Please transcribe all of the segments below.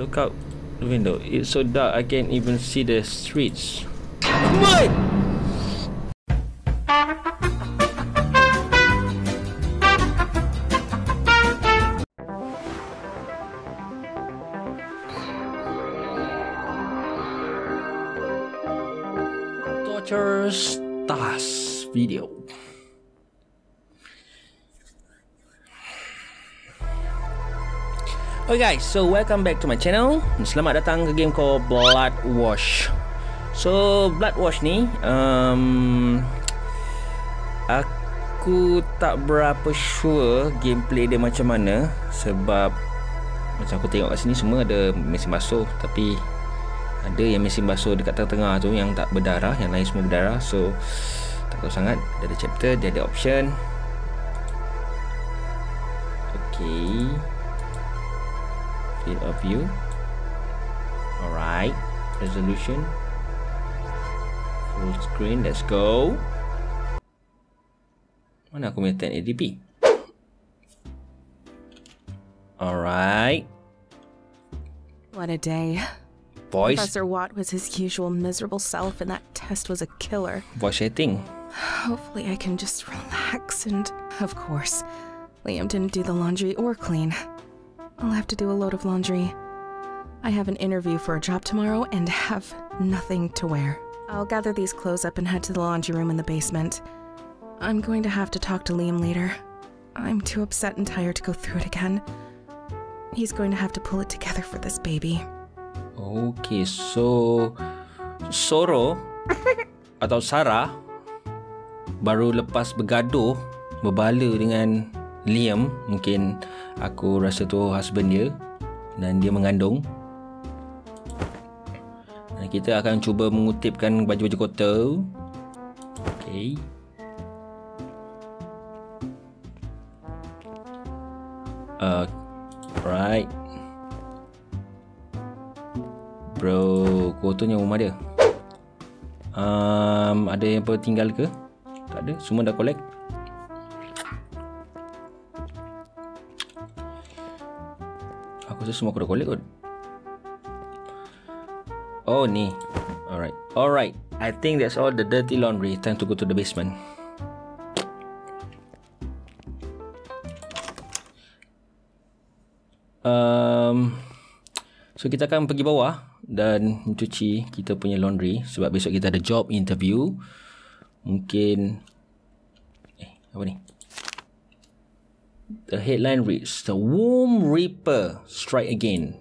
Look out the window. It's so dark I can't even see the streets. What? Guys, so welcome back to my channel. Selamat datang ke game called Blood Wash. So Blood Wash ni, um, aku tak berapa sure gameplay dia macam mana sebab macam aku tengok kat sini semua ada mesin basuh tapi ada yang mesin basuh dekat tengah-tengah tu yang tak berdarah, yang lain semua berdarah. So tak tahu sangat. Dia ada chapter, dia ada option. Of view alright resolution full screen let's go mana aku punya 1080p alright What a day. voice Professor Watt was his usual miserable self, and that test was a killer. voice setting Hopefully, I can just relax. And, of course, Liam didn't do the laundry or clean. I'll have to do a load of laundry. I have an interview for a job tomorrow and have nothing to wear. I'll gather these clothes up and head to the laundry room in the basement. I'm going to have to talk to Liam later. I'm too upset and tired to go through it again. He's going to have to pull it together for this baby. okay so Soro atau Sarah baru lepas bergaduh berbala dengan Liam mungkin aku rasa tu husband dia dan dia mengandung. Dan kita akan cuba mengutipkan baju-baju kotor okay uh, right. Bro kotornya rumah dia. Um, ada yang perlu tinggal ke? Tak ada semua dah collect Rasa semua aku dah collect kot. Oh ni. Alright. Alright. I think that's all the dirty laundry. Time to go to the basement. Um, So kita akan pergi bawah Dan mencuci kita punya laundry Sebab besok kita ada job interview. Mungkin Eh apa ni The headline reads The Womb Reaper strike again.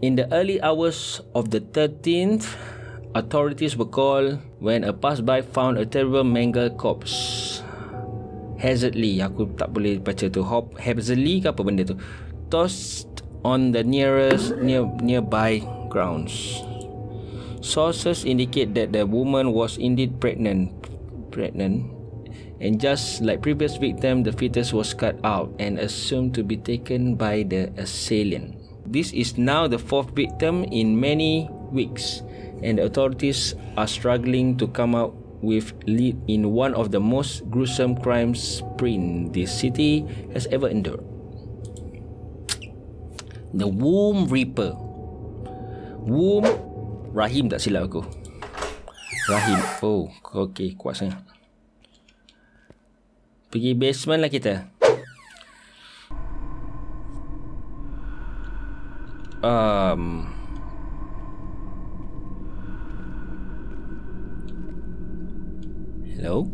In the early hours of the 13th, authorities were called when a passerby found a terrible mangled corpse. Hazardly, aku tak boleh baca tu. Hop, hazardly ke apa benda tu? Tossed on the nearest near nearby grounds. Sources indicate that the woman was indeed pregnant. Pregnant and just like previous victim, the fetus was cut out and assumed to be taken by the assailant. This is now the fourth victim in many weeks, and the authorities are struggling to come out with lead in one of the most gruesome crime spree this city has ever endured. The Womb Reaper. Womb Rahim tak silap aku. Rahim. Oh, okay, kuat sangat. Pergi basement lah kita. Um. Hello?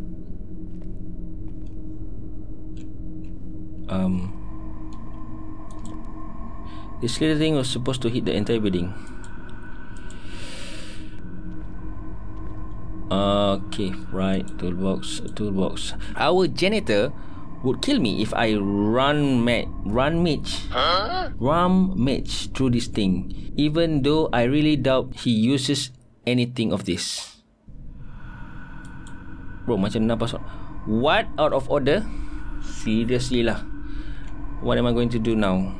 Um. This little thing was supposed to hit the entire building. Okay, right. Toolbox, toolbox. Our janitor would kill me if I run mad, run match, huh? run match through this thing. Even though I really doubt he uses anything of this. Bro, macam nampak so. What out of order? Seriously lah. What am I going to do now?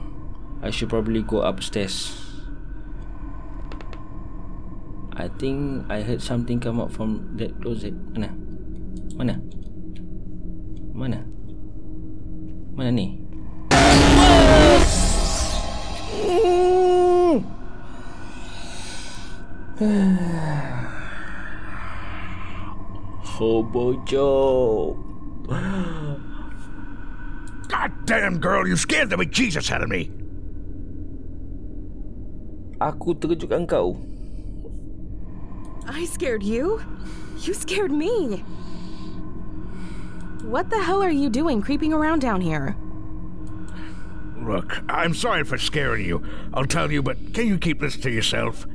I should probably go upstairs. I think I heard something come out from that closet. Mana? Mana? Mana? Mana ni? Hobo Joe. God damn, girl, you scared the bejesus out of me. Aku terkejutkan kau. I scared you? You scared me. What the hell are you doing creeping around down here? Look, I'm sorry for scaring you. I'll tell you, but can you keep this to yourself?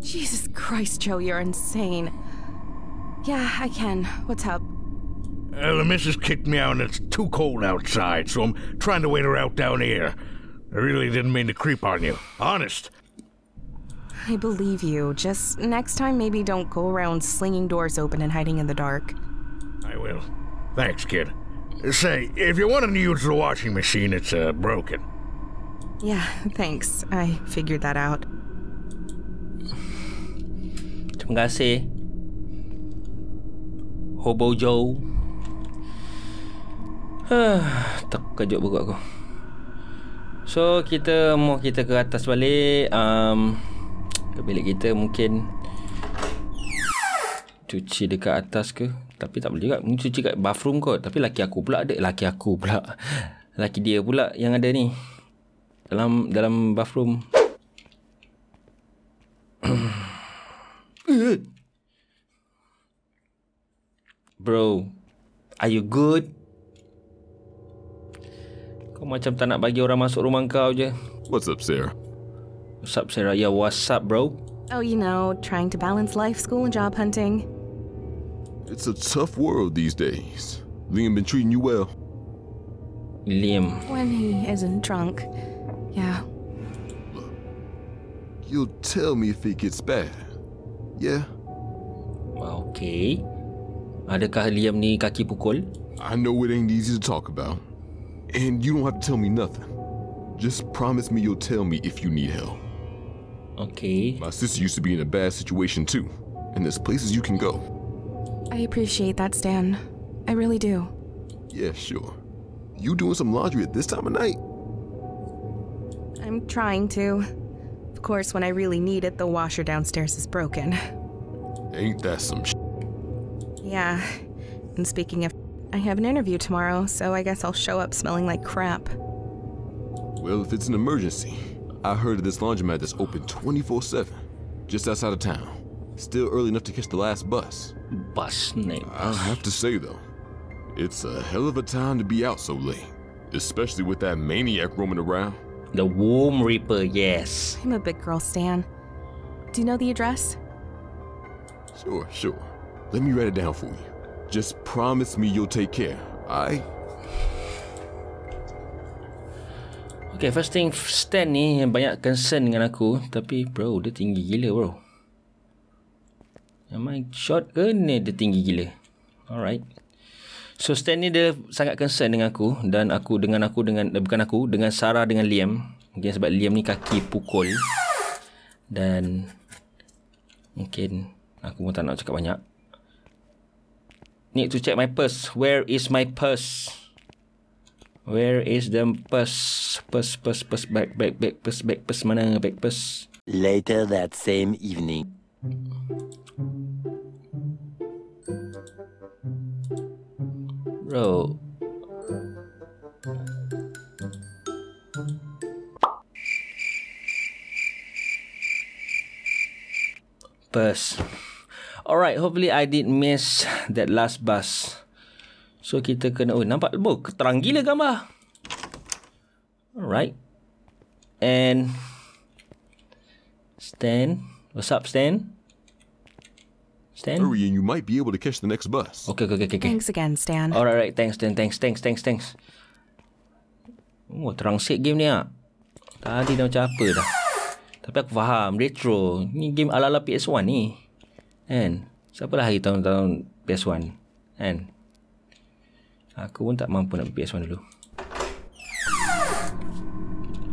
Jesus Christ, Joe, you're insane. Yeah, I can. What's up? Uh, the missus kicked me out and it's too cold outside, so I'm trying to wait her out down here. I really didn't mean to creep on you. Honest. I believe you. Just next time, maybe don't go around slinging doors open and hiding in the dark. I will. Thanks, kid. Say, if you want to use the washing machine, it's uh, broken. Yeah, thanks. I figured that out. Terima kasih. Hobo Joe. Terkejut pun aku. So, kita mau kita ke atas balik. Um, ke bilik kita mungkin cuci dekat atas ke? Tapi tak boleh juga. Mungkin cuci kat bathroom kot. Tapi laki aku pula ada. Laki aku pula. Laki dia pula yang ada ni. Dalam dalam bathroom. Bro, are you good? Kau macam tak nak bagi orang masuk rumah kau je. What's up, Sarah? What's up, Sarah? Yeah, what's up, bro? Oh, you know, trying to balance life, school, and job hunting. It's a tough world these days. Liam been treating you well? Liam. When he isn't drunk. Yeah. You'll tell me if it gets bad. Yeah? Okay. Adakah Liam ni kaki pukul? I know it ain't easy to talk about. And you don't have to tell me nothing. Just promise me you'll tell me if you need help. Okay. My sister used to be in a bad situation too, and there's places you can go. I appreciate that, Stan. I really do. Yeah, sure. You doing some laundry at this time of night? I'm trying to. Of course, when I really need it, the washer downstairs is broken. Ain't that some sh- Yeah. And speaking of, I have an interview tomorrow, so I guess I'll show up smelling like crap. Well, if it's an emergency, I heard of this laundromat that's open 24 7, just outside of town. Still early enough to catch the last bus. Bus name. I'll have to say, though, it's a hell of a time to be out so late, especially with that maniac roaming around. The Womb Reaper, yes. I'm a big girl, Stan. Do you know the address? Sure, sure. Let me write it down for you. Just promise me you'll take care, alright? Okay, first thing, Stan ni yang banyak concern dengan aku. Tapi bro, dia tinggi gila bro. Am I short ke ni dia tinggi gila? Alright. So Stan ni dia sangat concern dengan aku. Dan aku dengan aku dengan, eh, bukan aku, dengan Sarah dengan Liam. Mungkin sebab Liam ni kaki pukul. Dan mungkin aku pun tak nak cakap banyak. Need to check my purse. Where is my purse? Where is the purse? Purse, purse, purse, bag, bag, bag, purse, bag, purse mana? Bag, purse. Later that same evening. Bro. Bus. Alright, hopefully I did miss that last bus. So kita kena Oh nampak oh, terang gila gambar Alright And Stan What's up Stan? Stan? Hurry and you might be able to catch the next bus. Okay, okay, okay, okay. Thanks again, Stan. Alright, right. Thanks, Stan. Thanks, thanks, thanks, thanks. Oh, terang sikit game ni ah. Tadi dah macam apa dah. Tapi aku faham, retro. Ni game ala-ala PS1 ni. Kan? Siapa lah hari tahun-tahun PS1? Kan? Aku pun tak mampu nak PS1 dulu.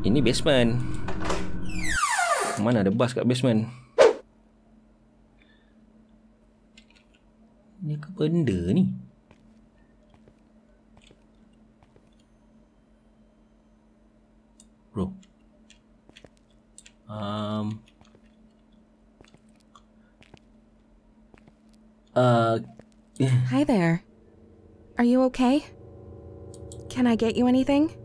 Ini basement. Mana ada bus kat basement? Ni ke benda ni? Bro. Um. Uh, Hi there. Are you okay? Can I get you anything?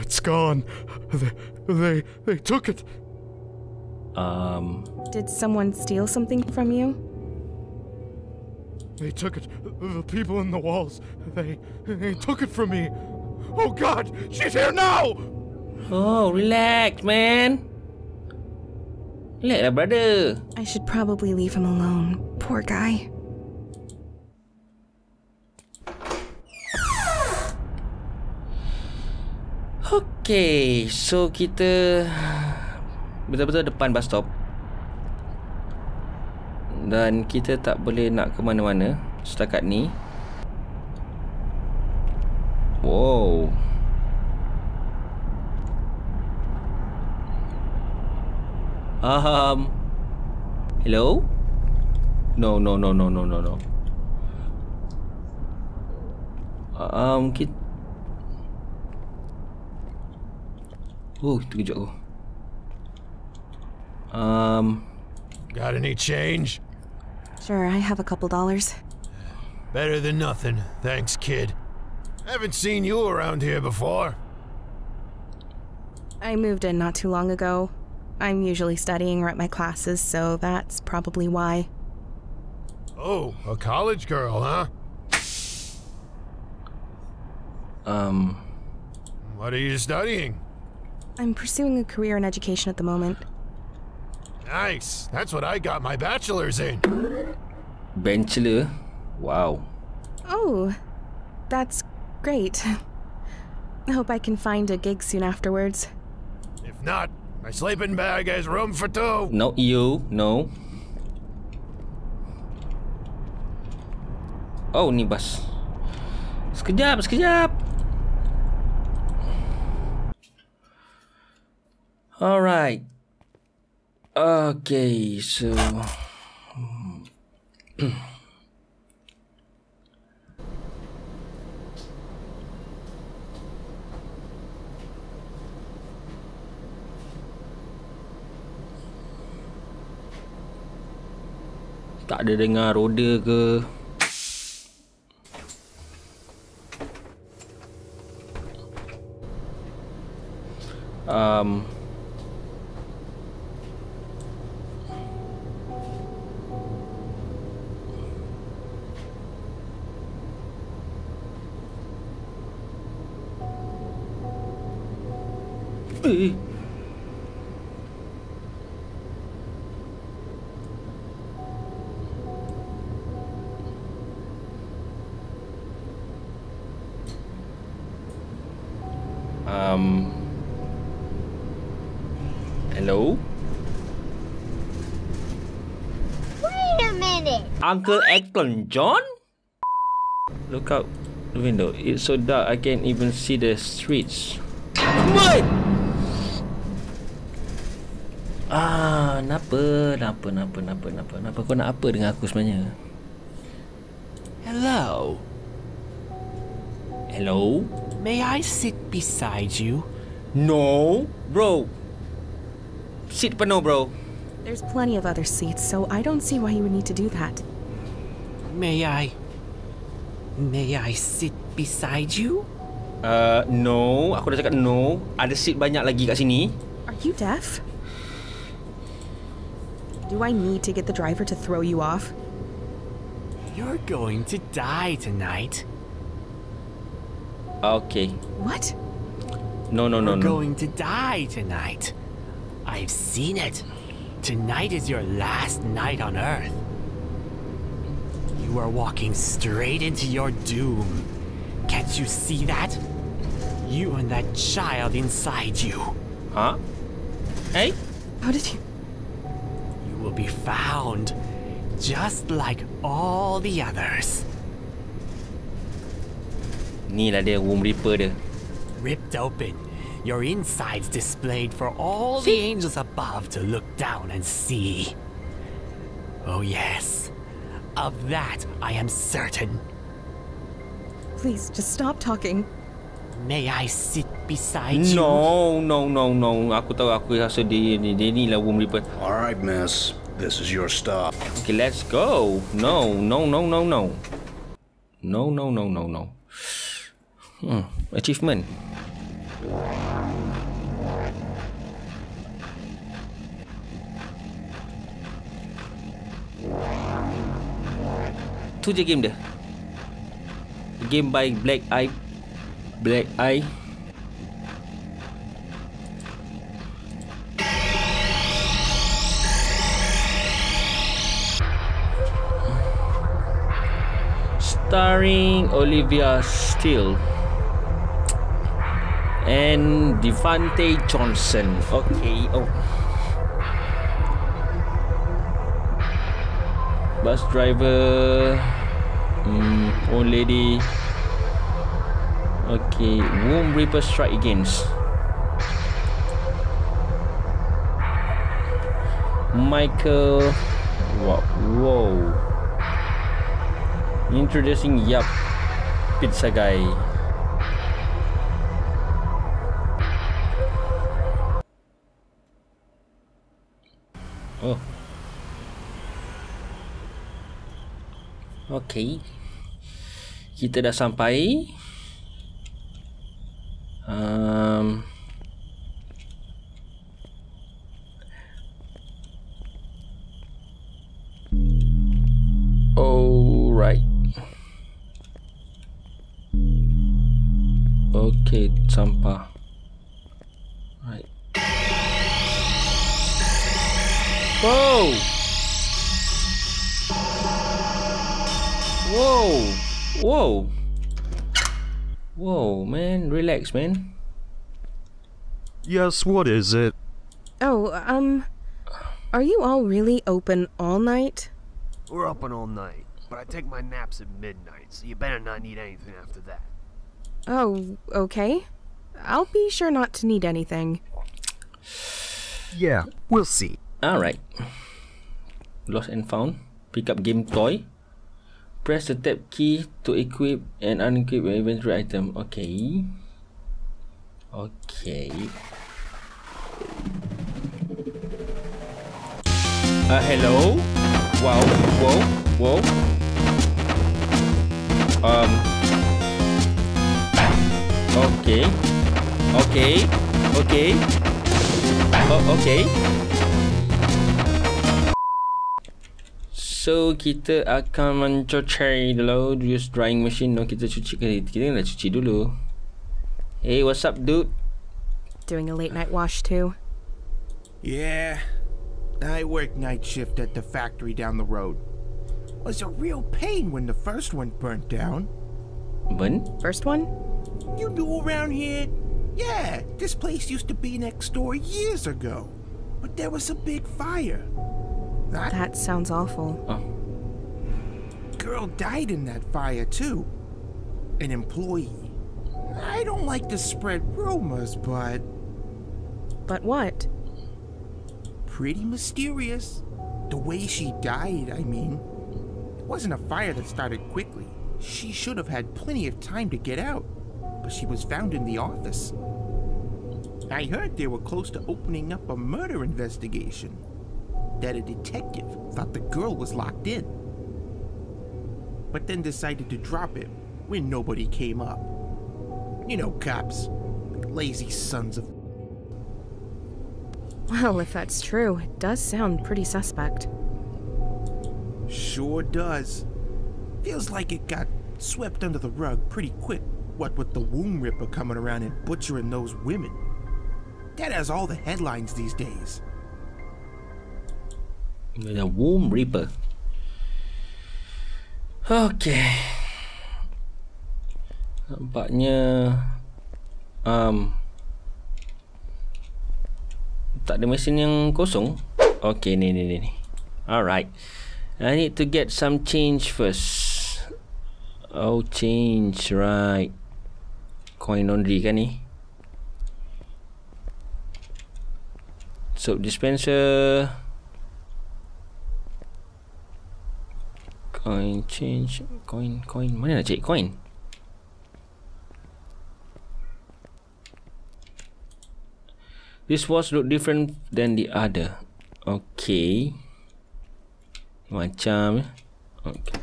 It's gone. They, they, they took it. um, Did someone steal something from you? They took it. The people in the walls. They, they took it from me. Oh God, she's here now. oh, relax, man. Relax lah, brother. I should probably leave him alone. Poor guy. Okay, so kita betul-betul depan bus stop. Dan kita tak boleh nak ke mana-mana setakat ni. Wow. Um. Hello? No, no, no, no, no, no, no. Um, kita Oh, terkejut aku. Um, Got any change? Sure, I have a couple dollars. Better than nothing. Thanks, kid. Haven't seen you around here before. I moved in not too long ago. I'm usually studying or at my classes, so that's probably why. Oh, a college girl, huh? um, What are you studying? I'm pursuing a career in education at the moment. Nice. That's what I got my bachelor's in. bachelor. Wow. Oh, that's great. I hope I can find a gig soon afterwards. If not, my sleeping bag has room for two. No, you, no. Oh, ni bas. Sekejap, sekejap. Alright. Okay, so... Tak ada dengar roda ke um, Um. Hello? Wait a minute. Uncle Elton John? Look out the window. It's so dark I can't even see the streets. What? Ah, kenapa? Kenapa? Kenapa? Kenapa? Kenapa? Kenapa kau nak apa dengan aku sebenarnya? Hello. Hello? May I sit beside you? No, bro. Seat penuh, bro. There's plenty of other seats, so I don't see why you would need to do that. May I? May I sit beside you? Uh, no. Aku dah cakap no. Ada seat banyak lagi kat sini. Are you deaf? Do I need to get the driver to throw you off? You're going to die tonight. Okay. What? No, no, no, You're no. going to die tonight. I've seen it. Tonight is your last night on Earth. You are walking straight into your doom. Can't you see that? You and that child inside you. Huh? Hey? How did you? You will be found just like all the others. Ni lah dia Womb Reaper dia. ripped open, your insides displayed for all the angels above to look down and see. Oh, yes, of that I am certain. Please, just stop talking. May I sit beside you? No, no, no, no. Aku tahu aku rasa dia ni. Dia ni lah Womb Reaper. All right, miss. This is your stop. Okay, let's go. No, no, no, no, no. No, no, no, no, no. Hmm, achievement. Tu je game dia. Game by Black Eye. Black Eye. Starring Olivia Steele and Devante Johnson. Okay. Oh. Bus driver. Hmm, old lady. Okay. Womb Reaper Strike Against. Michael. Wow. Whoa. Introducing Yup Pizza Guy. Oh. Okay. Kita dah sampai. Man, relax. Yes, what is it? Oh, um, are you all really open all night? We're open all night, but I take my naps at midnight, so you better not need anything after that. Oh, okay. I'll be sure not to need anything. Yeah, we'll see. Alright. Lost and found. Pick up game toy. Press the tab key to equip and unequip your inventory item. Okay. Okay. Uh, hello? Wow, whoa, whoa. Um. Okay. Okay. Okay. Oh, okay. So kita akan mencuci dulu use drying machine no kita cuci kita kena cuci dulu. Hey, what's up, dude? Doing a late night wash too? Yeah. I work night shift at the factory down the road. Was a real pain when the first one burnt down. When? First one? You knew around here? Yeah, this place used to be next door years ago. But there was a big fire. That, that sounds awful. Oh. Girl died in that fire too. An employee. I don't like to spread rumors, but. But what? Pretty mysterious. The way she died, I mean. It wasn't a fire that started quickly. She should have had plenty of time to get out, but she was found in the office. I heard they were close to opening up a murder investigation. That a detective thought the girl was locked in, but then decided to drop it when nobody came up. You know, cops. Lazy sons of. Well, if that's true, it does sound pretty suspect. Sure does. Feels like it got swept under the rug pretty quick, what with the womb reaper coming around and butchering those women. That has all the headlines these days. The womb reaper. Okay. Nampaknya um, tak ada mesin yang kosong. Okay, ni ni ni. Alright. I need to get some change first. Oh, change. Right. Coin laundry kan ni? Soap dispenser. Coin change. Coin, coin. Mana nak cek coin? This was look different than the other. Okay. Macam Okay.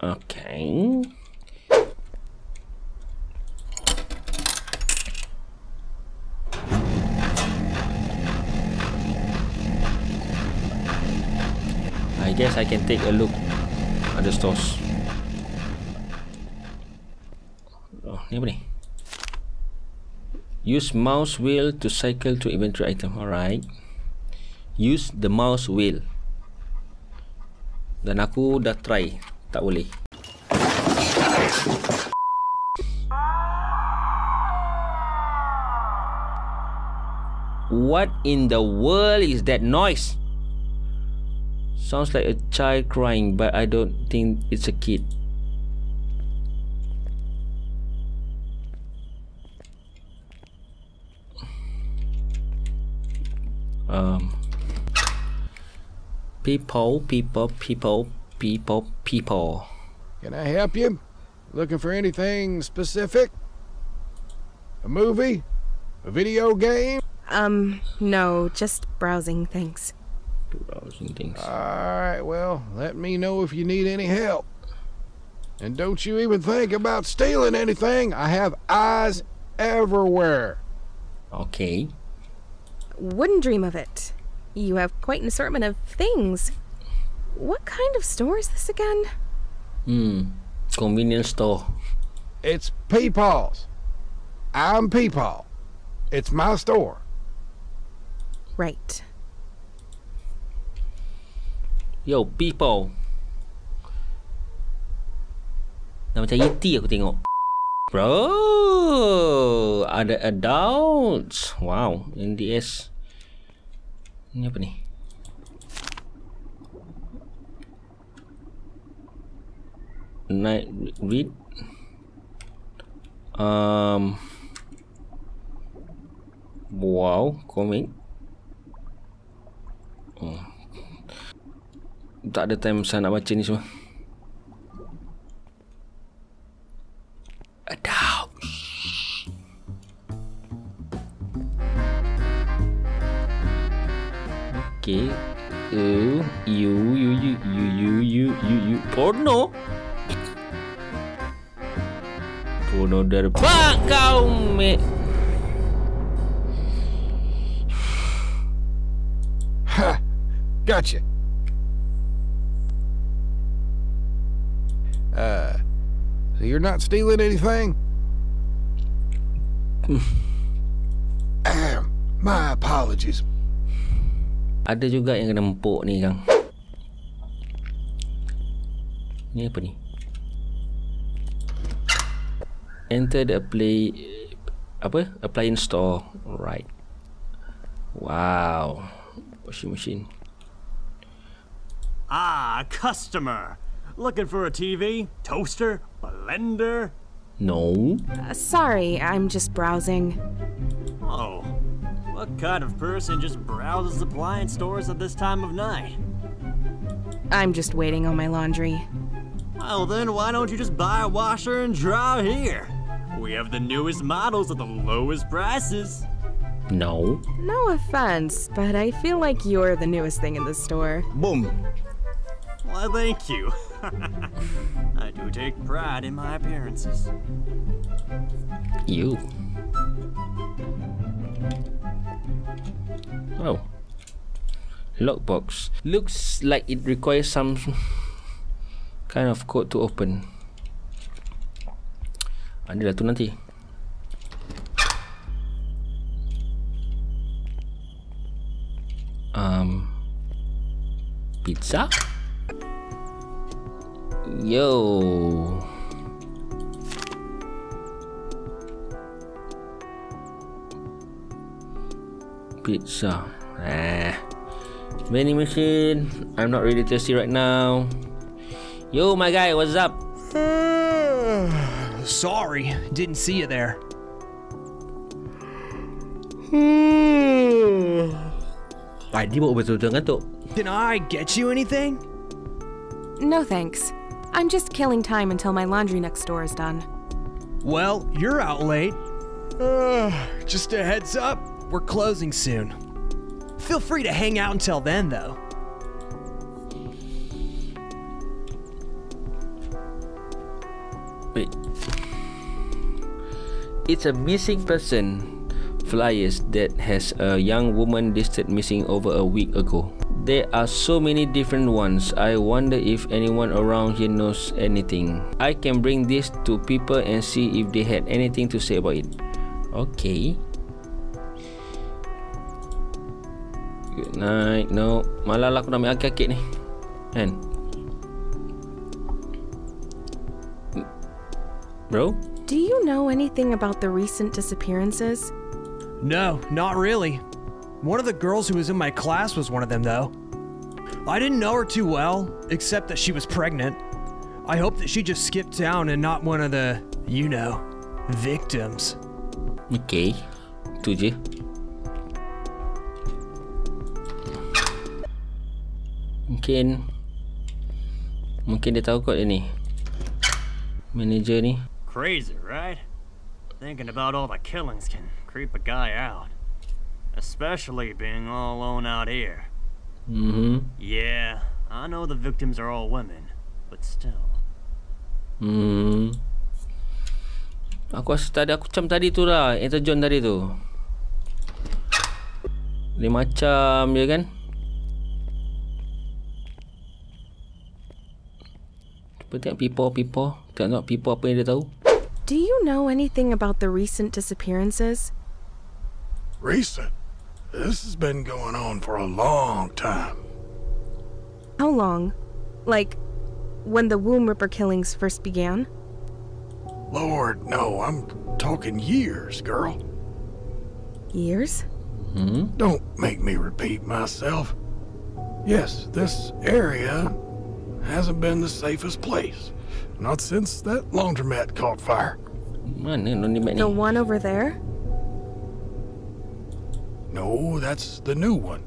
Okay. I guess I can take a look at the stores. Oh, ni apa ni? Use mouse wheel to cycle to inventory item. Alright. Use the mouse wheel. Dan aku dah try. Tak boleh. What in the world is that noise? Sounds like a child crying, but I don't think it's a kid. Um, people, people, people, people, people. Can I help you? Looking for anything specific? A movie? A video game? Um, no, just browsing, thanks. Browsing things. Alright, well, let me know if you need any help. And don't you even think about stealing anything. I have eyes everywhere. Okay. Wouldn't dream of it. You have quite an assortment of things. What kind of store is this again? Hmm. Convenience store. It's Peepaw's. I'm Peepaw. It's my store. Right. Yo, people. Dah macam E.T. aku tengok. Bro, ada adults. Wow, NDS. Ni apa ni? Night read. Um. Wow, komik. Oh. Tak ada time saya nak baca ni semua. Adults. Uh, you, you, you, you, you, you, you, you, porno. Porno derpak kau, mate. Ha! Gotcha. Uh, so you're not stealing anything? My apologies. Ada juga yang kena empuk ni, Kang. Ni apa ni? Enter the play apa? Appliance store. Right. Wow. Washing machine. Ah, customer. Looking for a TV, toaster, blender? No. Uh, sorry, I'm just browsing. Oh, kind of person just browses appliance stores at this time of night? I'm just waiting on my laundry. Well, then why don't you just buy a washer and dryer here? We have the newest models at the lowest prices. No. No offense, but I feel like you're the newest thing in the store. Boom. Why, thank you. I do take pride in my appearances. You. Oh. Lockbox. Looks like it requires some kind of code to open. Adalah tu nanti. Um, pizza? Yo. Pizza. Ah. Vending machine. I'm not really thirsty right now. Yo, my guy, what's up? Sorry, didn't see you there. Ay, di mo betul-betul ngantuk. Can I get you anything? No thanks. I'm just killing time until my laundry next door is done. Well, you're out late. Uh, just a heads up, we're closing soon. Feel free to hang out until then, though. Wait. It's a missing person flyers that has a young woman listed missing over a week ago. There are so many different ones. I wonder if anyone around here knows anything. I can bring this to people and see if they had anything to say about it. Okay. Good night. No, malah lah aku nak ambil akik-akik ni. Kan? Bro? Do you know anything about the recent disappearances? No, not really. One of the girls who was in my class was one of them, though. I didn't know her too well, except that she was pregnant. I hope that she just skipped town and not one of the, you know, victims. Okay, tu je. Mungkin Mungkin dia tahu kot dia ni Manager ni Crazy, right? Thinking about all the killings can creep a guy out. Especially being all alone out here. Mm-hmm. Yeah, I know the victims are all women, but still. Hmm. Aku rasa tadi aku macam tadi tu lah Ethan John tadi tu Dia macam je kan Cuba tengok people-people Tengok people apa yang dia tahu Do you know anything about the recent disappearances? Recent? This has been going on for a long time. How long? Like, when the Womb Reaper killings first began? Lord, no, I'm talking years, girl. Years? Mm -hmm. Don't make me repeat myself. Yes, this area hasn't been the safest place. Not since that laundromat caught fire. Mana The one over there? No, that's the new one.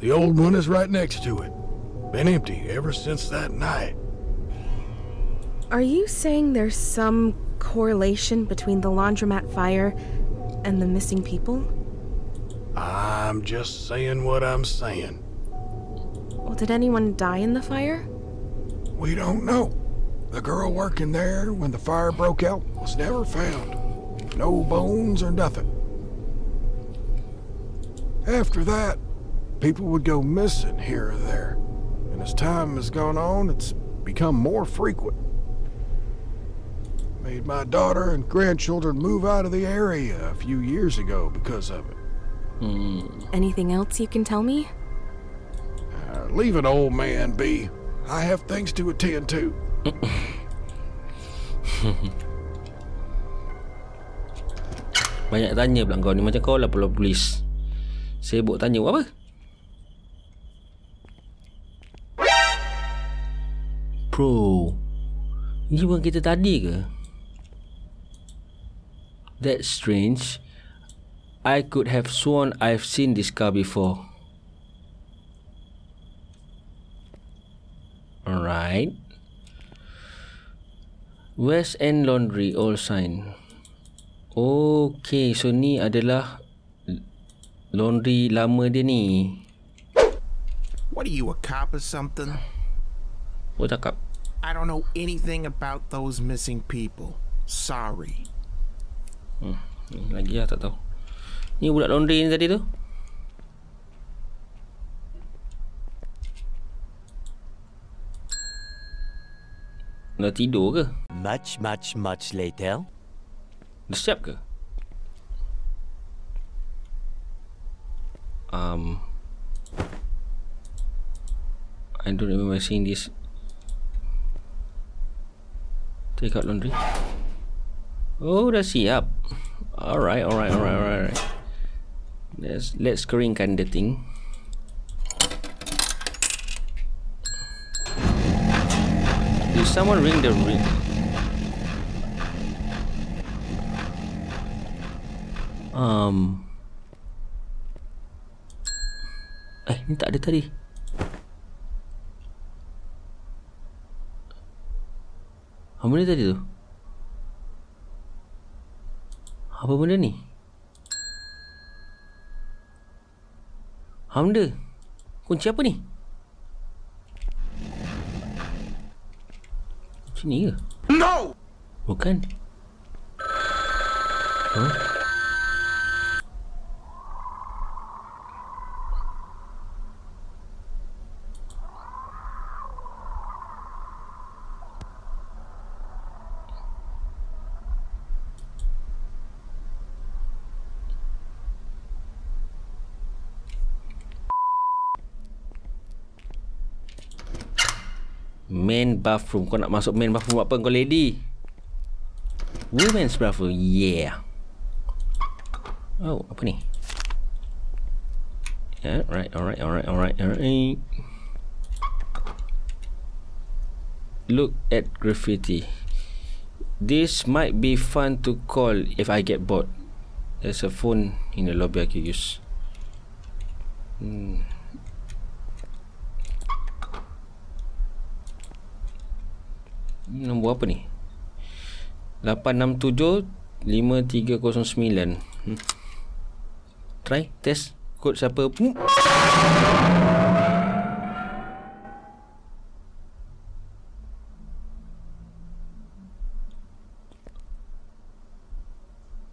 The old one is right next to it. Been empty ever since that night. Are you saying there's some correlation between the laundromat fire and the missing people? I'm just saying what I'm saying. Well, did anyone die in the fire? We don't know. The girl working there when the fire broke out was never found. No bones or nothing. After that, people would go missing here or there. And as time has gone on, it's become more frequent. Made my daughter and grandchildren move out of the area a few years ago because of it. Anything else you can tell me? Uh, leave an old man be. I have things to attend to. Banyak tanya pula kau ni. Macam kau lah pula polis. Sibuk tanya buat apa? Bro Ni bukan kita tadi ke? That's strange. I could have sworn I've seen this car before Alright West End Laundry all sign Okay, so ni adalah laundry lama dia ni. What are you, a cop or something? Apa cakap? I don't know anything about those missing people. Sorry. Hmm, lagi lah tak tahu. Ni budak laundry ni tadi tu. Dah tidur ke? Much, much, much later. Dah siap ke? Um, I don't remember seeing this. Take out laundry. Oh, dah siap. Alright, alright, alright, alright. Let's let's keringkan the thing. Did someone ring the ring? Um. Eh, ni tak ada tadi. Apa benda tadi tu? Apa benda ni? Ha benda? Kunci apa ni? Sini ke? No! Bukan. Huh? Main bathroom. Kau nak masuk main bathroom apa? Kau lady. Women's bathroom? Yeah. Oh apa ni? Yeah right alright alright alright alright. Look at graffiti. This might be fun to call if I get bored. There's a phone in the lobby I can use. Hmm Nombor apa ni? 867 5309 hmm. Try, test Kod siapa hmm.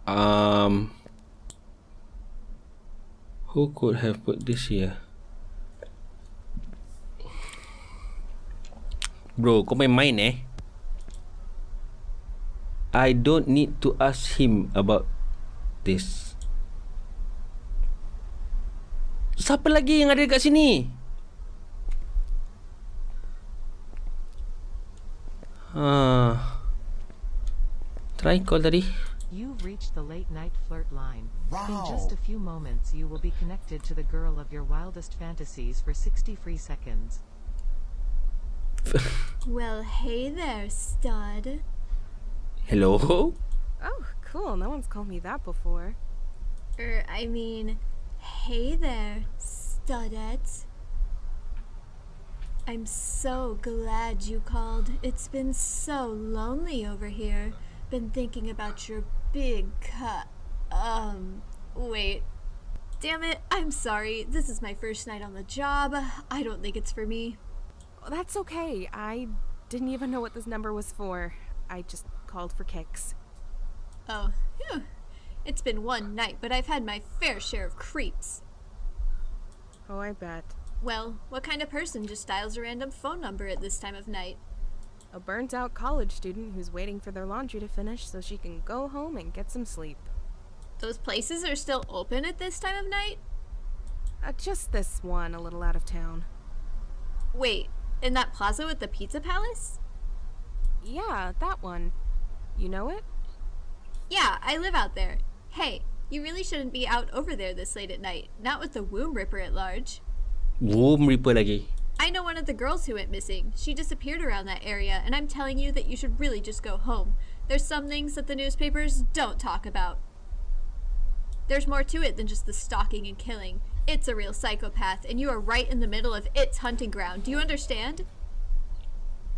Um Who could have put this here? Bro, kau main-main eh? I don't need to ask him about this. Siapa lagi yang ada dekat sini? Ha. Try call tadi. You've reached the late night flirt line. Wow. In just a few moments, you will be connected to the girl of your wildest fantasies for 60 free seconds. well, hey there, stud. Hello? Oh, cool. No one's called me that before. Er, I mean, hey there, studette. I'm so glad you called. It's been so lonely over here. Been thinking about your big cut. Um, wait. Damn it, I'm sorry. This is my first night on the job. I don't think it's for me. Well, that's okay. I didn't even know what this number was for. I just called for kicks. Oh, phew. It's been one night, but I've had my fair share of creeps. Oh, I bet. Well, what kind of person just dials a random phone number at this time of night? A burnt out college student who's waiting for their laundry to finish so she can go home and get some sleep. Those places are still open at this time of night? Uh, just this one a little out of town. Wait, in that plaza with the pizza palace? Yeah, that one. You know it? Yeah, I live out there. Hey, you really shouldn't be out over there this late at night. Not with the womb reaper at large. Womb Reaper lagi. I know one of the girls who went missing. She disappeared around that area, and I'm telling you that you should really just go home. There's some things that the newspapers don't talk about. There's more to it than just the stalking and killing. It's a real psychopath, and you are right in the middle of its hunting ground. Do you understand?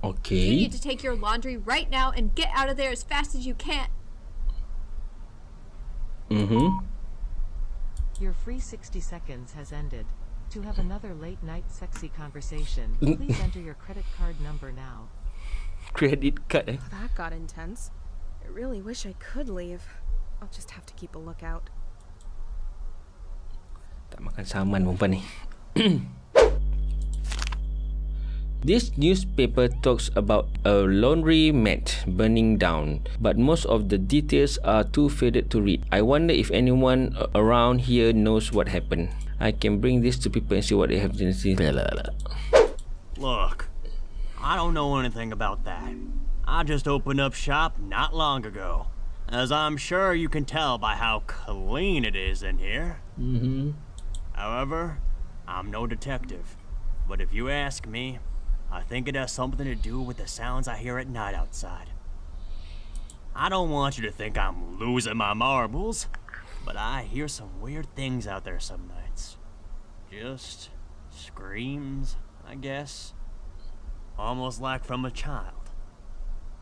Okay. You need to take your laundry right now and get out of there as fast as you can. Mm-hmm. Your free 60 seconds has ended. To have another late night sexy conversation, please enter your credit card number now. Credit card eh? Oh, that got intense. I really wish I could leave. I'll just have to keep a lookout. Tak makan saman perempuan ni. This newspaper talks about a laundry mat burning down, but most of the details are too faded to read. I wonder if anyone around here knows what happened. I can bring this to people and see what they have to see. Look, I don't know anything about that. I just opened up shop not long ago. As I'm sure you can tell by how clean it is in here. Mm-hmm. However, I'm no detective. But if you ask me, I think it has something to do with the sounds I hear at night outside. I don't want you to think I'm losing my marbles, but I hear some weird things out there some nights. Just screams, I guess. Almost like from a child.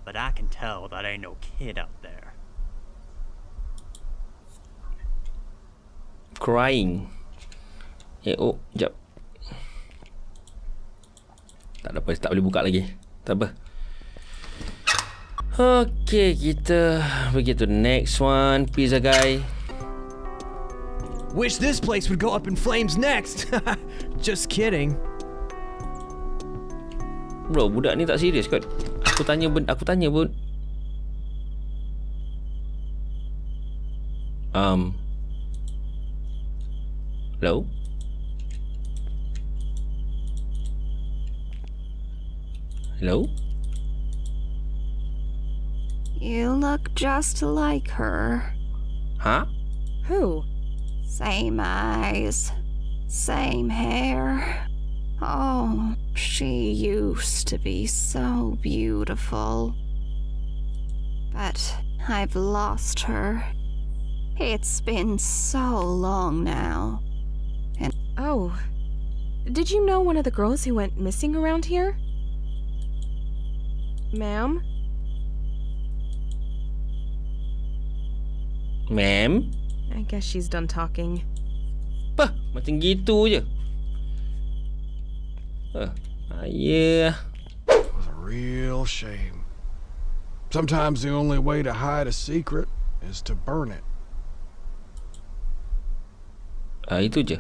But I can tell that ain't no kid out there. Crying. Eh, oh, jap. Tak ada apa, tak boleh buka lagi. Tak apa. Okay, kita pergi to next one. Pizza guy. Wish this place would go up in flames next. Just kidding. Bro, budak ni tak serius kot. Aku tanya pun, aku tanya pun. Um. Hello? Hello? You look just like her. Huh? Who? Same eyes, same hair. Oh, she used to be so beautiful. But I've lost her. It's been so long now. And Oh. Did you know one of the girls who went missing around here? Ma'am? Ma'am? I guess she's done talking. Apa? Macam gitu je. Uh, yeah. It was a real shame. Sometimes the only way to hide a secret is to burn it. Ah, itu je.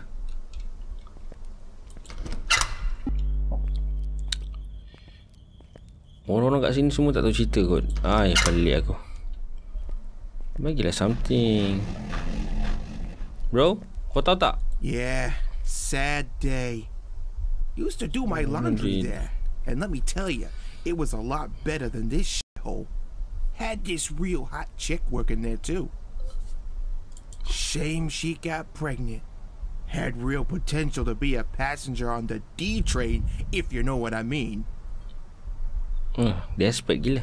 Orang-orang kat sini semua tak tahu cerita kot. Ah, Ai, pelik aku. Bagilah something. Bro, kau tahu tak? Yeah, sad day. Used to do my hmm, laundry Laundry. there, and let me tell you, it was a lot better than this shithole. Had this real hot chick working there too. Shame she got pregnant. Had real potential to be a passenger on the D train, if you know what I mean. Hmm, desperate gila.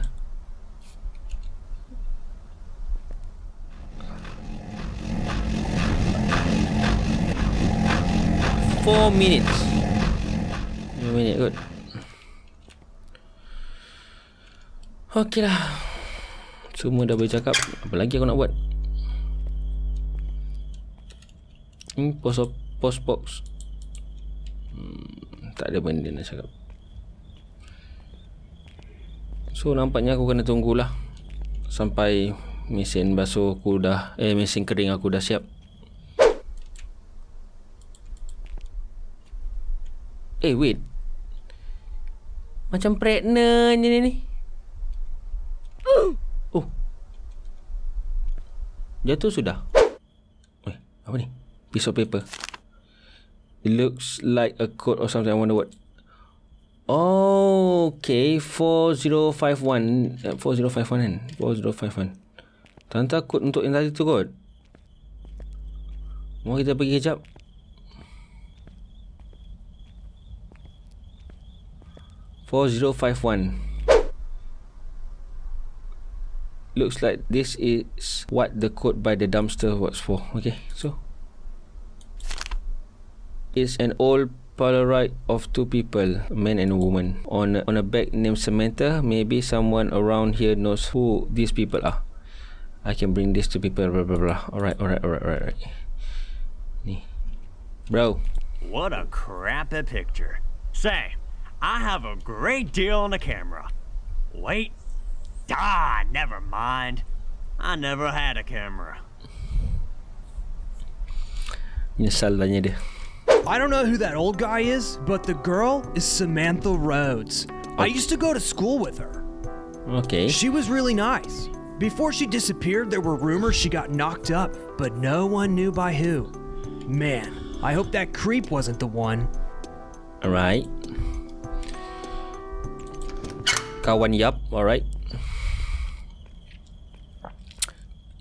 Four minutes. Four minit kot. Okey lah. Semua dah boleh cakap. Apa lagi aku nak buat? Hmm, post, post box. Hmm, tak ada benda nak cakap. So nampaknya aku kena tunggulah Sampai mesin basuh aku dah Eh mesin kering aku dah siap. Eh wait. Macam pregnant je ni ni. Oh. Jatuh sudah? Eh apa ni? Piece of paper. It looks like a code or something I wonder what Okay. 4051. Eh, 4051 kan? 4051. Tanta kod untuk yang tadi tu kot. Mau kita pergi kejap. Four zero five one. Looks like this is what the code by the dumpster was for. Okay, so it's an old Polaroid of two people, a man and a woman, on a, on a bag named Samantha. Maybe someone around here knows who these people are. I can bring this to people. Blah blah blah. All right, all right, all right, all right. All right. Ni. Bro, What a crappy picture. Say, I have a great deal on the camera. Wait. Ah, never mind. I never had a camera. nyesal tanya dia. I don't know who that old guy is, but the girl is Samantha Rhodes. I used to go to school with her. Okay. She was really nice. Before she disappeared, there were rumors she got knocked up, but no one knew by who. Man, I hope that creep wasn't the one. Alright. Kawan yap, alright.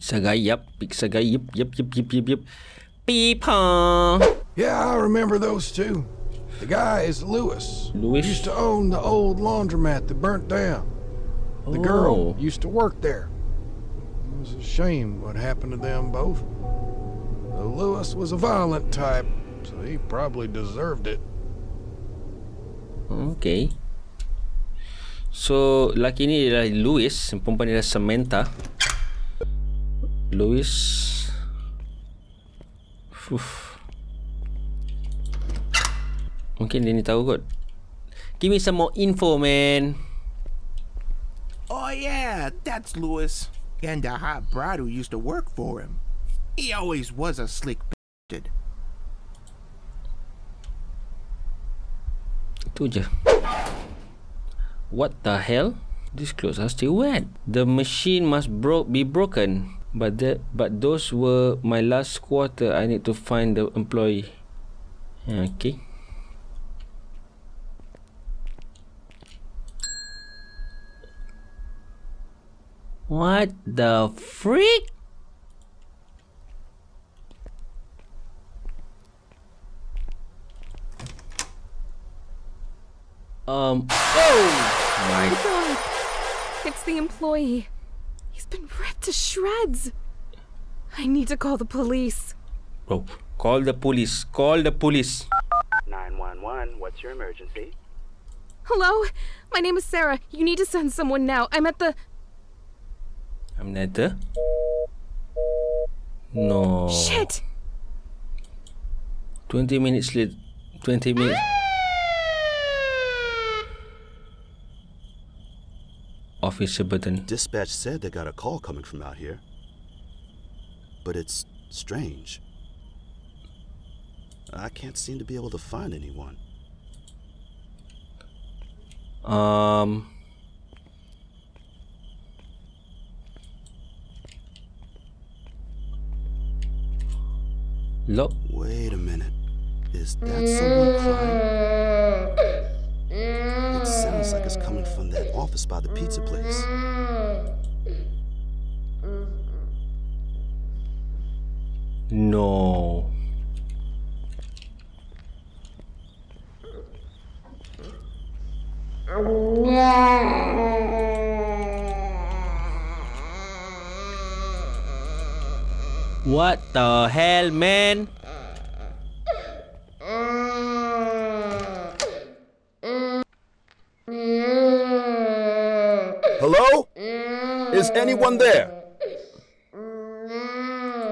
Sagai yap, big sagai yip, yip, yip, yip, yip, yip. Peepaw. Yeah, I remember those two. The guy is Lewis. Lewis? Used to own the old laundromat that burnt down. The girl Oh. used to work there. It was a shame what happened to them both. Though Lewis was a violent type, so he probably deserved it. Okay. So, laki ni adalah Lewis, perempuan ni adalah Samantha. Lewis. Fuh. Mungkin dia ni tahu kot. Give me some more info, man. Oh, yeah, that's Lewis. And the hot broad who used to work for him. He always was a slick bastard. Itu je. What the hell? These clothes are still wet. The machine must bro- be broken. But that, but those were my last quarter. I need to find the employee. Okay. What the freak? Um. Oh my. God. It's the employee. He's been ripped to shreds. I need to call the police. Oh, call the police. Call the police. 911, what's your emergency? Hello? My name is Sarah. You need to send someone now. I'm at the. I'm Netta. No. Shit! 20 minutes late. 20 minutes. Officer button. Dispatch said they got a call coming from out here. But it's strange. I can't seem to be able to find anyone. Um. Look. Wait a minute. Is that someone crying? By the pizza place. No. What the hell, man? Hello? Is anyone there?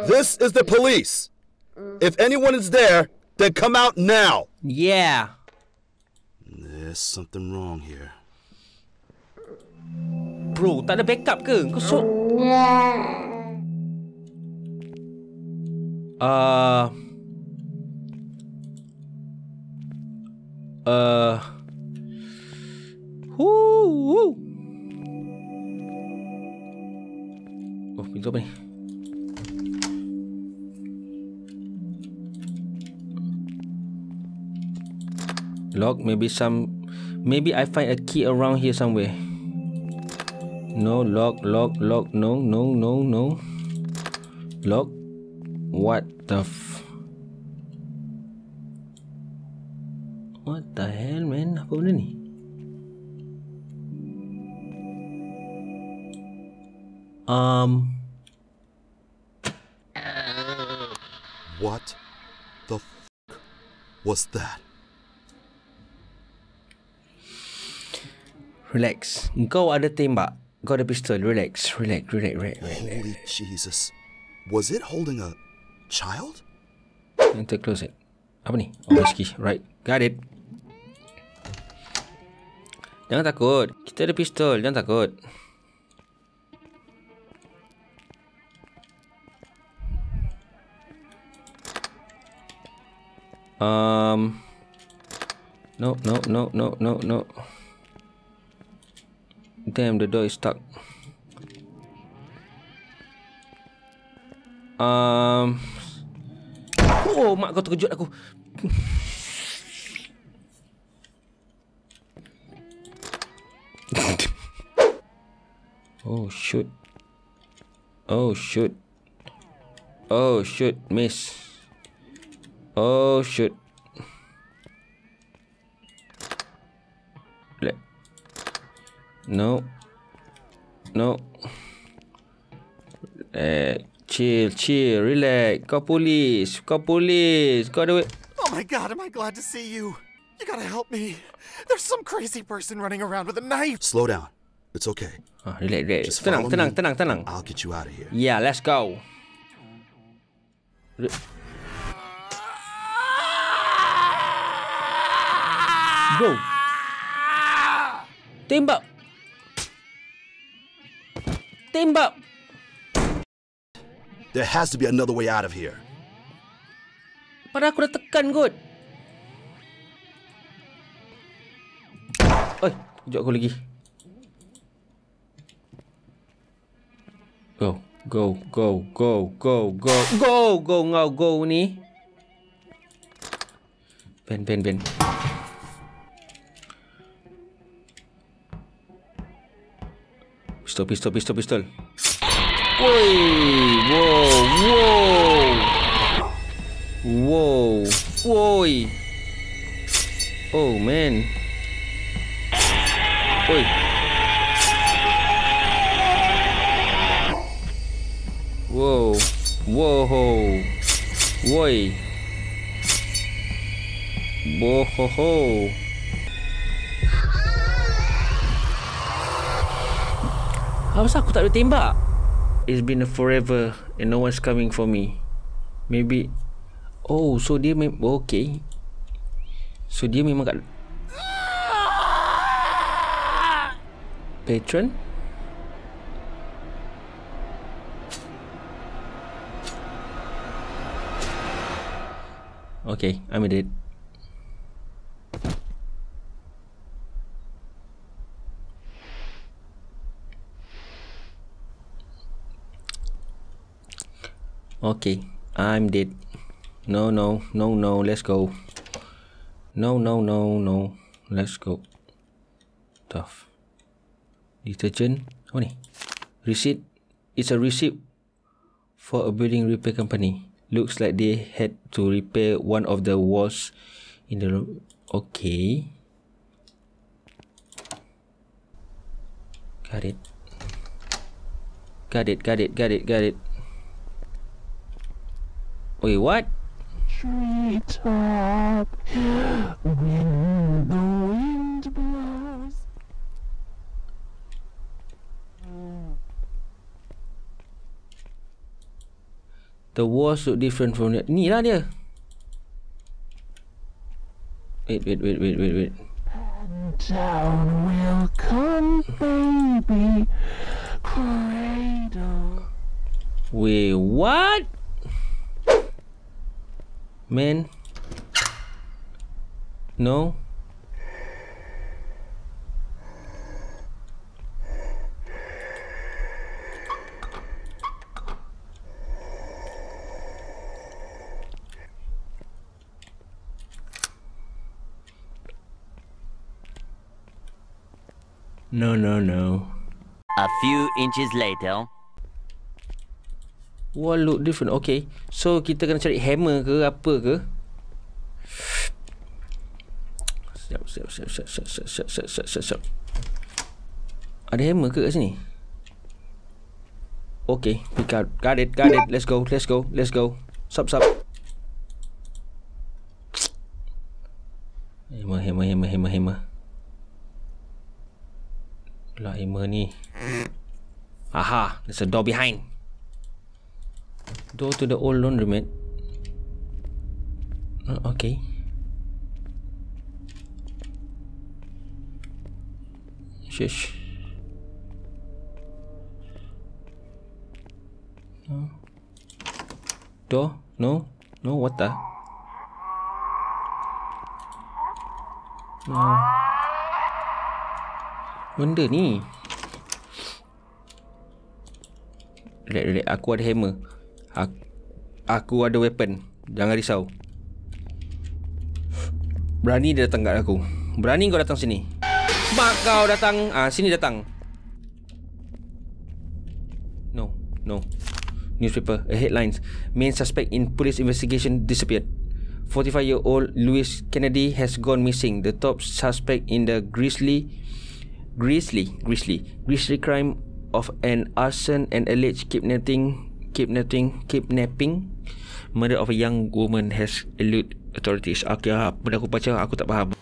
This is the police. If anyone is there, then come out now. Yeah. There's something wrong here. Bro, tak ada backup ke? Kau so... Uh... Uh... Woo, Oh, pintu apa ni? Lock, maybe some... Maybe I find a key around here somewhere. No, lock, lock, lock, no, no, no, no. Lock. What the f... What the hell, man? Apa benda ni? Um... What the f was that? Relax. Kau ada tembak. Kau ada pistol. Relax, relax, relax, relax. relax. Holy Jesus. Was it holding a child? Enter close it. Apa ni? Oh, whiskey. Right. Got it. Jangan takut. Kita ada pistol. Jangan takut. Um. No, no, no, no, no, no. Damn, the door is stuck. Um. Oh, mak kau terkejut aku. oh, shoot. Oh, shoot. Oh, shoot. Miss. Oh, shoot. Let. No. No. Eh, chill, chill, relax. Kau polis, kau polis. Kau ada... Oh my god, am I glad to see you. You gotta help me. There's some crazy person running around with a knife. Slow down. It's okay. Ah, relax, relax. Just Tenang, tenang, me. tenang, tenang. I'll get you out of here. Yeah, let's go. Re- Go. Tembak. Tembak. There has to be another way out of here. Padahal aku dah tekan kot. Oi, kejap aku lagi. Go, go, go, go, go, go, go, go, ngau go ni. Ben, ben, ben. Pistol, pistol, pistol, pistol. ¡Uy! ¡Wow! ¡Wow! ¡Wow! ¡Uy! ¡Oh, man! ¡Uy! ¡Wow! ¡Wow! ¡Uy! ¡Wow! Apa aku tak boleh tembak? It's been a forever and no one's coming for me. Maybe Oh, so dia mem okay. So dia memang kat Patron? Okay, I'm dead. Okay, I'm dead. No, no, no, no, let's go. No, no, no, no, let's go. Tough. Detergent. Ni? Receipt. It's a receipt for a building repair company. Looks like they had to repair one of the walls in the room. Okay. Got it. Got it, got it, got it, got it. Wait, what? Treetop when the wind blows. The walls look different from that. Ni lah dia. Wait, wait, wait, wait, wait, wait. Down will come, baby. Cradle. Wait, what? Man. No. No, no, no. A few inches later. Wall look different. Okay. So kita kena cari hammer ke apa ke? Siap, siap, siap, siap, siap, siap, siap, siap, siap, siap, siap. Ada hammer ke kat sini? Okay, pick out. Got it, got it. Let's go, let's go, let's go. Sup, sup. Hammer, hammer, hammer, hammer, hammer. Lah hammer ni. Aha, there's a door behind. Door to the old laundromat. Uh, okay. Shush. No. Door? No? No, the? No. Benda ni. Relax. Aku ada hammer. Aku, aku ada weapon. Jangan risau. Berani dia datang kat aku. Berani kau datang sini. Mak kau datang. Ah, sini datang. No, no. Newspaper, a headlines. Main suspect in police investigation disappeared. 45-year-old Louis Kennedy has gone missing. The top suspect in the grisly, grisly, grisly, grisly crime of an arson and alleged kidnapping, kidnapping, kidnapping, murder of a young woman has eluded authorities. Okay, ah, benda aku baca aku tak faham.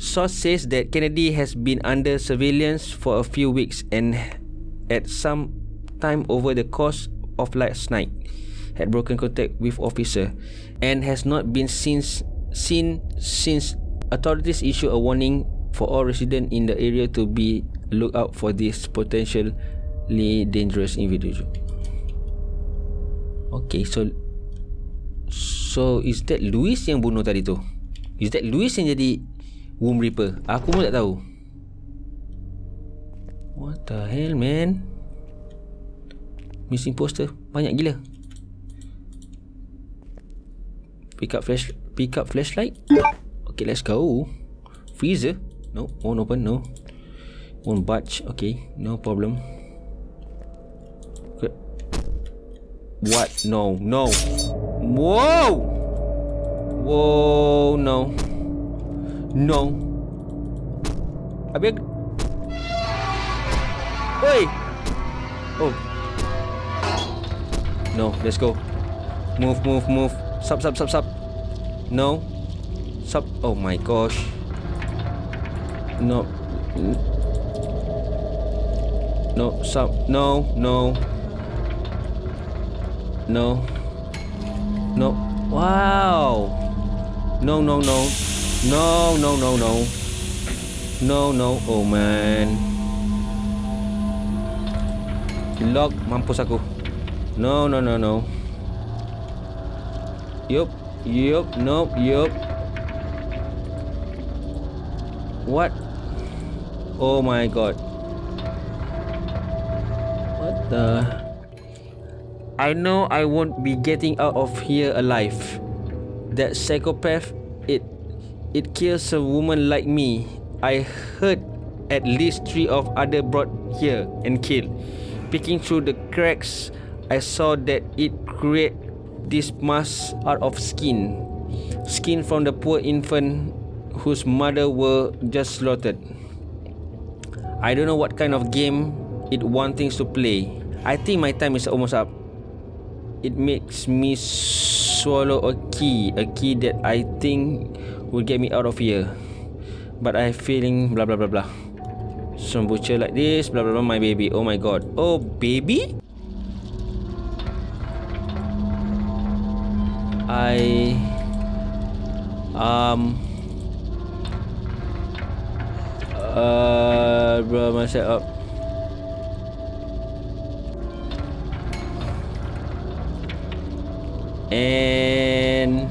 Source says that Kennedy has been under surveillance for a few weeks and at some time over the course of last night had broken contact with officer and has not been since seen since authorities issue a warning for all residents in the area to be look out for this potentially dangerous individual. Okay, so so is that Louis yang bunuh tadi tu? Is that Louis yang jadi Womb Reaper? Aku pun tak tahu. What the hell, man? Missing poster banyak gila. Pick up flash, pick up flashlight. Okay, let's go. Freezer? No, won't open. No, won't budge. Okay, no problem. What? No, no. Whoa! Whoa! No. No. Habis. Oi! Oh. No, let's go. Move, move, move. Sub, sub, sub, sub. No. Sub. Oh my gosh. No. Mm. No, sub. No, no. No. No. Wow. No, no, no. No, no, no, no. No, no. Oh man. Lock. Mampus aku. No, no, no, no. Yup. Yup. Nope. Yup. What? Oh my god. What the? I know I won't be getting out of here alive. That psychopath, it it kills a woman like me. I heard at least three of other brought here and killed. Peeking through the cracks, I saw that it create this mask out of skin. Skin from the poor infant whose mother were just slaughtered. I don't know what kind of game it wants to play. I think my time is almost up. It makes me swallow a key, a key that I think will get me out of here. But I feeling blah blah blah blah. Some butcher like this, blah blah blah. My baby, oh my god, oh baby. I um uh bro myself up And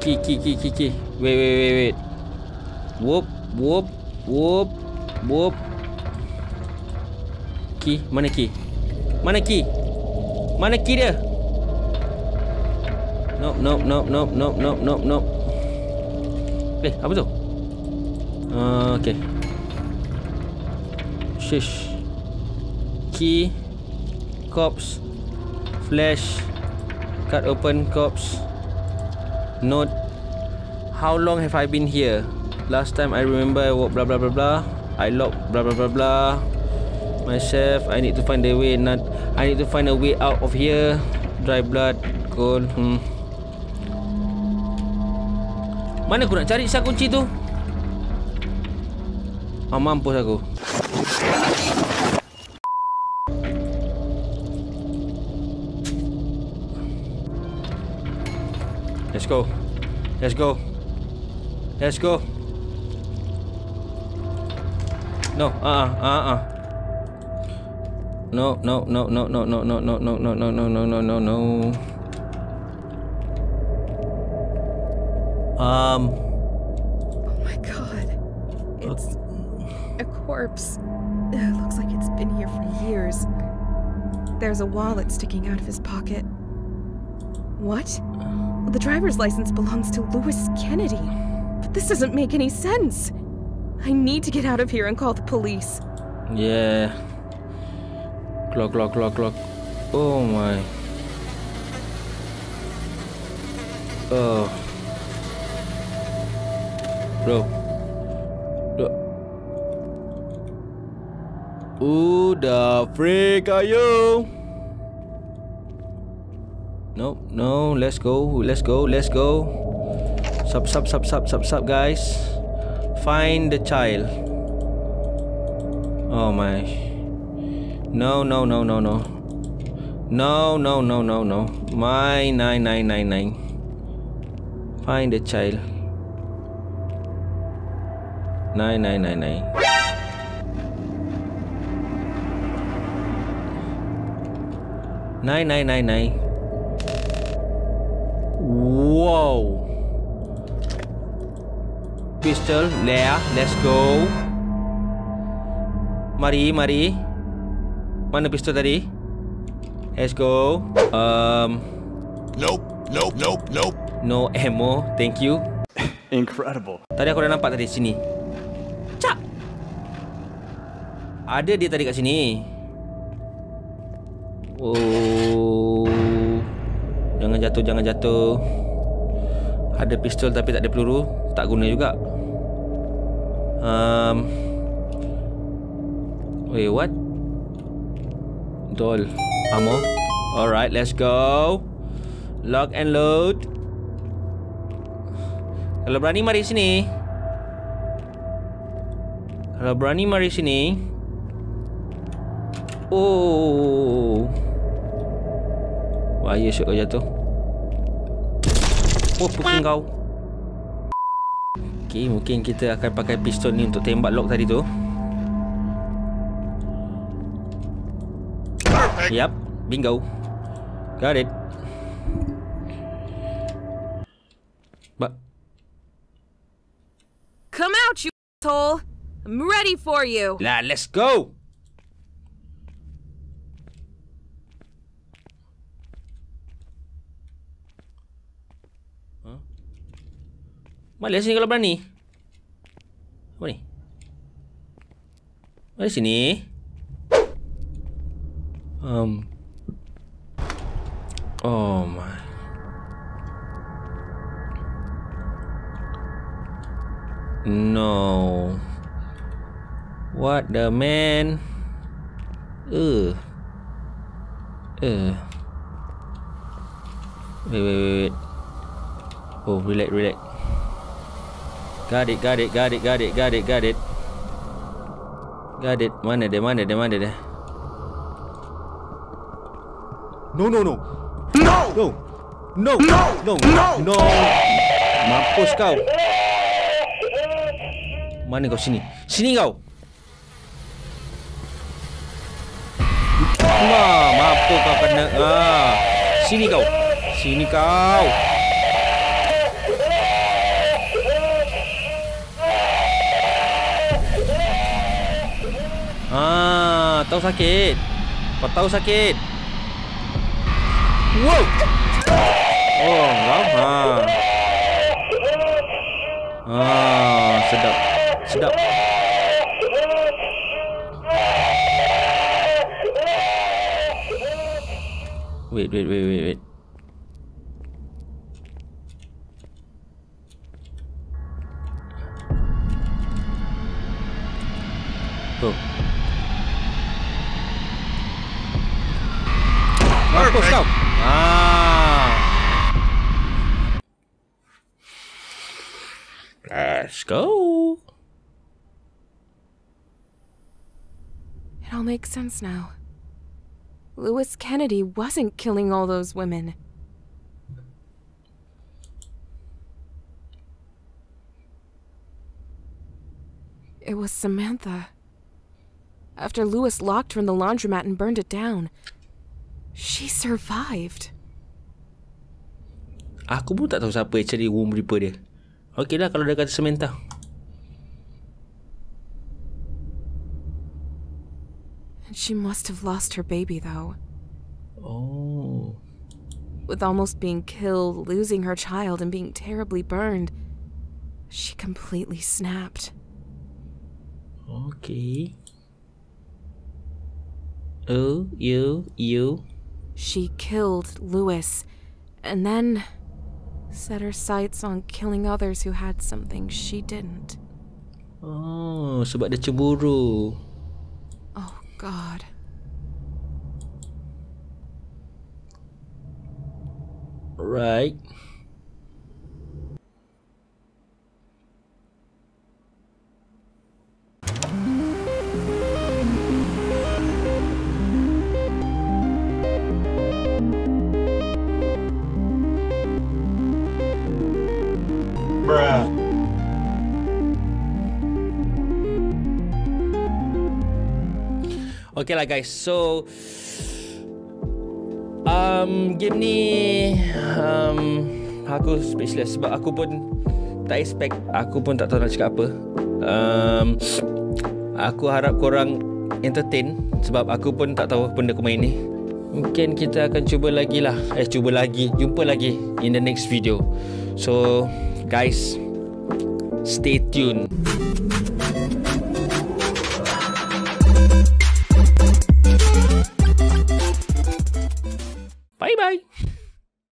key, key, key, key, key. Wait wait wait wait. Whoop whoop whoop whoop. Key, mana key? Mana key? Mana key dia? Nope nope nope nope nope nope nope nope. Eh apa tu? Uh, Okay. Shish Key. Cops. Flash. Cut open cops. Note. How long have I been here? Last time I remember I walk blah blah blah blah. I lock blah blah blah blah. Myself, I need to find the way. Not, I need to find a way out of here. Dry blood, cold. Hmm. Mana aku nak cari sah kunci tu? Ah, mampus aku. Let's go. Let's go. Let's go. No, ah, uh ah, uh ah. No, no, no, no, no, no, no, no, no, no, no, no, no, no, no, no. Um. Oh my god. It's a corpse. It looks like it's been here for years. There's a wallet sticking out of his pocket. What? The driver's license belongs to Lewis Kennedy. But this doesn't make any sense. I need to get out of here and call the police. Yeah. Clock, clock, clock, clock. Oh my. Oh. Bro. Bro. Who the freak are you? No, no, let's go, let's go, let's go. Sup, sup, sup, sup, sup, sup, guys. Find the child. Oh my. No, no, no, no, no. No, no, no, no, no. My 9999. Find the child. Nine, nine, nine, nine. Nine, nine, nine, nine. Wow. Pistol, Leah, let's go. Mari, mari. Mana pistol tadi? Let's go. Um. Nope, nope, nope, nope. No ammo, thank you. Incredible. Tadi aku dah nampak tadi sini. Cap. Ada dia tadi kat sini. Oh. Jangan jatuh, jangan jatuh. Ada pistol tapi tak ada peluru, tak guna juga. Um. Wait, what? Doll. Ammo. Alright, let's go. Lock and load. Kalau berani mari sini. Kalau berani mari sini. Oh. Bahaya syok kau jatuh. Oh, pusing kau. Okay, mungkin kita akan pakai pistol ni untuk tembak lock tadi tu. Yap, bingo. Got it. But Come out, you asshole! I'm ready for you! Lah, let's go. Huh? Mari sini kalau berani. Apa ni? Mari sini. Um. Oh my. No. What the man? Uh. Uh. Wait, wait, wait, wait. Oh, relax, relax. Got it, got it, got it, got it, got it, got it. Got it. Mana dia, mana dia, mana dia? No, no, no. No! No! No! No! No! No! no. Mampus kau. Mana kau sini? Sini kau. Nah, mampus kau kena. Ah. Sini kau. Sini kau. Ah, tahu sakit. Kau tahu sakit. Wow. Oh, kau. Ha. Ah, sedap. Sedap. Wait, wait, wait, wait, wait. Sense now. Lewis Kennedy wasn't killing all those women. It was Samantha. After Lewis locked her in the laundromat and burned it down, she survived. Aku pun tak tahu siapa actually Womb Reaper dia. Okey lah kalau dia kata Samantha. And she must have lost her baby, though. Oh. With almost being killed, losing her child, and being terribly burned, she completely snapped. Okay. Oh, you, you. She killed Lewis, and then set her sights on killing others who had something she didn't. Oh, sebab dia cemburu. God. Right. Okay lah guys. So um game ni um aku speechless sebab aku pun tak expect aku pun tak tahu nak cakap apa. Um aku harap korang entertain sebab aku pun tak tahu benda aku main ni. Mungkin kita akan cuba lagi lah. Eh cuba lagi, jumpa lagi in the next video. So guys, stay tuned.